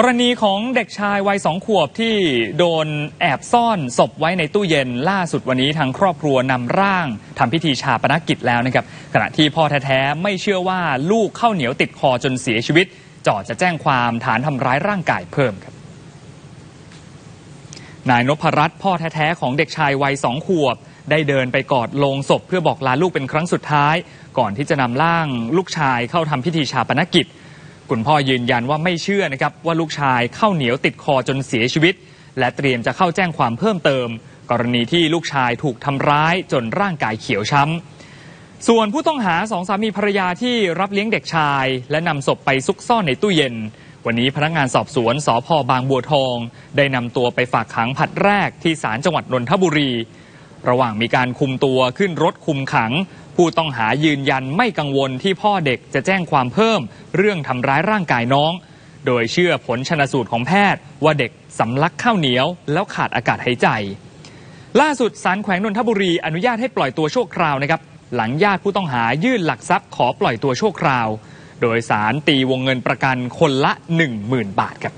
กรณีของเด็กชายวัยสองขวบที่โดนแอบซ่อนศพไว้ในตู้เย็นล่าสุดวันนี้ทางครอบครัวนำร่างทำพิธีชาปนกิจแล้วนะครับ ขณะที่พ่อแท้ๆไม่เชื่อว่าลูกเข้าเหนียวติดคอจนเสียชีวิตจอดจะแจ้งความฐานทำร้ายร่างกายเพิ่มครับนายนพรัตน์พ่อแท้ๆของเด็กชายวัยสองขวบ ได้เดินไปกอดโลงศพเพื่อบอกลาลูกเป็นครั้งสุดท้าย ก่อนที่จะนำร่างลูกชายเข้าทำพิธีชาปนกิจ คุณพ่อยืนยันว่าไม่เชื่อนะครับว่าลูกชายเข้าเหนียวติดคอจนเสียชีวิต และเตรียมจะเข้าแจ้งความเพิ่มเติม กรณีที่ลูกชายถูกทำร้ายจนร่างกายเขียวช้ำ ส่วนผู้ต้องหาสองสามีภรรยาที่รับเลี้ยงเด็กชาย และนำศพไปซุกซ่อนในตู้เย็น วันนี้พนักงานสอบสวนสพบางบัวทอง ได้นำตัวไปฝากขังผัดแรกที่ศาลจังหวัดนนทบุรี ระหว่างมีการคุมตัวขึ้นรถคุมขัง ผู้ต้องหายืนยันไม่กังวลที่พ่อเด็กจะแจ้งความเพิ่ม เรื่องทำร้ายร่างกายน้อง โดยเชื่อผลชนสูตรของแพทย์ ว่าเด็กสำลักข้าวเหนียว แล้วขาดอากาศหายใจ ล่าสุดศาลแขวงนนทบุรีอนุญาตให้ปล่อยตัวชั่วคราวนะครับหลังญาติผู้ต้องหายื่นหลักทรัพย์ขอปล่อยตัวชั่วคราว โดยสารตีวงเงินประกันคนละ 10,000 บาทครับ